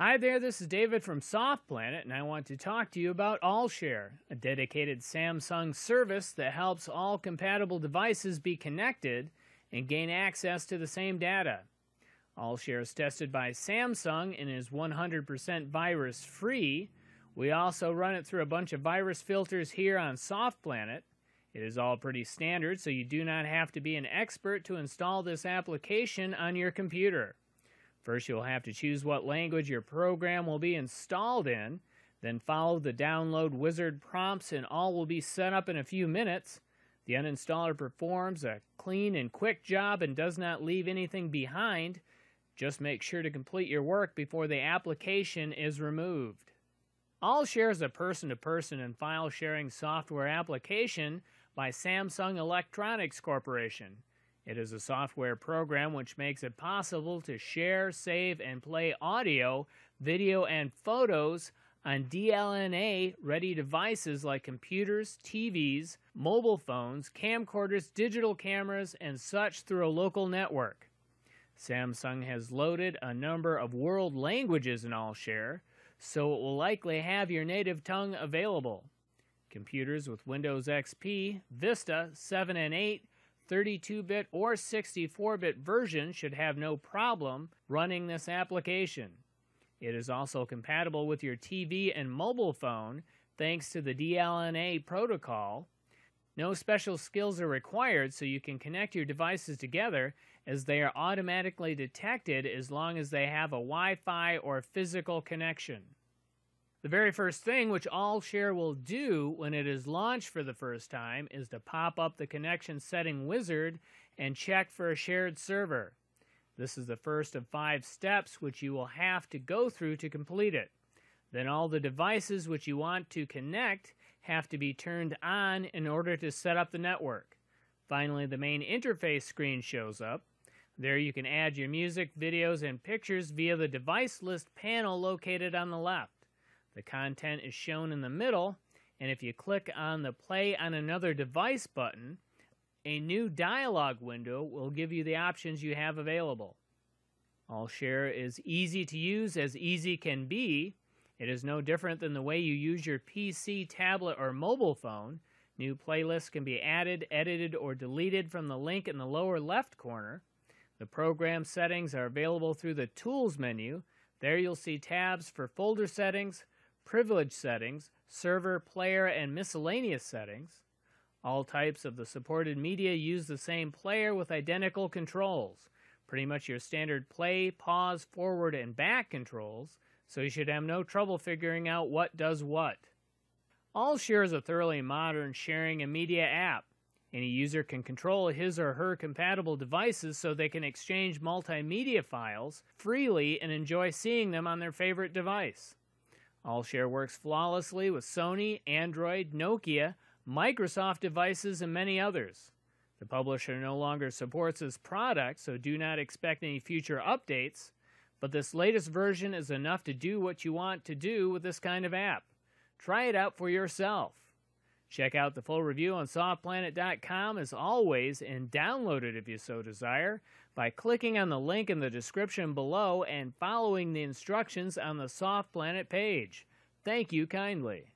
Hi there, this is David from Soft Planet, and I want to talk to you about AllShare, a dedicated Samsung service that helps all compatible devices be connected and gain access to the same data. AllShare is tested by Samsung and is 100% virus free. We also run it through a bunch of virus filters here on Soft Planet. It is all pretty standard, so you do not have to be an expert to install this application on your computer. First, you'll have to choose what language your program will be installed in, then follow the download wizard prompts and all will be set up in a few minutes. The uninstaller performs a clean and quick job and does not leave anything behind. Just make sure to complete your work before the application is removed. AllShare is a person-to-person and file sharing software application by Samsung Electronics Corporation. It is a software program which makes it possible to share, save, and play audio, video, and photos on DLNA ready devices like computers, TVs, mobile phones, camcorders, digital cameras, and such through a local network. Samsung has loaded a number of world languages in AllShare, so it will likely have your native tongue available. Computers with Windows XP, Vista, 7 and 8, 32-bit or 64-bit version should have no problem running this application. It is also compatible with your TV and mobile phone thanks to the DLNA protocol. No special skills are required so you can connect your devices together as they are automatically detected as long as they have a Wi-Fi or physical connection. The very first thing which AllShare will do when it is launched for the first time is to pop up the connection setting wizard and check for a shared server. This is the first of five steps which you will have to go through to complete it. Then all the devices which you want to connect have to be turned on in order to set up the network. Finally, the main interface screen shows up. There you can add your music, videos, and pictures via the device list panel located on the left. The content is shown in the middle, and if you click on the Play on Another Device button, a new dialog window will give you the options you have available. AllShare is easy to use as easy can be. It is no different than the way you use your PC, tablet, or mobile phone. New playlists can be added, edited, or deleted from the link in the lower left corner. The program settings are available through the Tools menu. There you'll see tabs for folder settings, privilege settings, server, player, and miscellaneous settings. All types of the supported media use the same player with identical controls. Pretty much your standard play, pause, forward, and back controls, so you should have no trouble figuring out what does what. AllShare is a thoroughly modern sharing and media app. Any user can control his or her compatible devices so they can exchange multimedia files freely and enjoy seeing them on their favorite device. AllShare works flawlessly with Sony, Android, Nokia, Microsoft devices, and many others. The publisher no longer supports this product, so do not expect any future updates, but this latest version is enough to do what you want to do with this kind of app. Try it out for yourself. Check out the full review on softplanet.com as always and download it if you so desire by clicking on the link in the description below and following the instructions on the Soft Planet page. Thank you kindly.